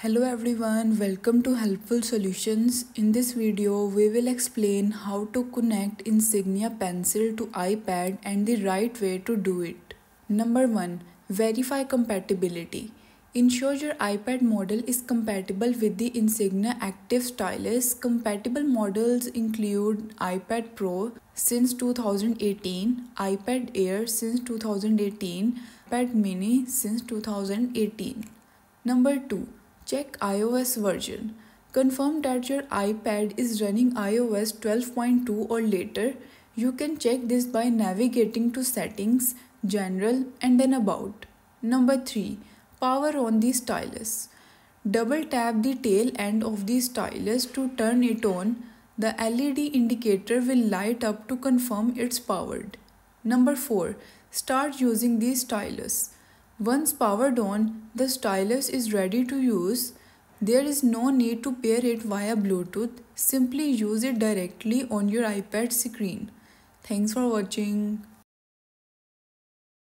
Hello everyone, welcome to Helpful Solutions. In this video, we will explain how to connect Insignia Pencil to iPad and the right way to do it. Number 1. Verify compatibility. Ensure your iPad model is compatible with the Insignia Active Stylus. Compatible models include iPad Pro since 2018, iPad Air since 2018, iPad Mini since 2018. Number 2 Check iOS version. Confirm that your iPad is running iOS 12.2 or later. You can check this by navigating to Settings, General, and then About. Number 3. Power on the stylus. Double tap the tail end of the stylus to turn it on. The LED indicator will light up to confirm it's powered. Number 4. Start using the stylus. Once powered on, the stylus is ready to use. There is no need to pair it via Bluetooth. Simply use it directly on your iPad screen. Thanks for watching.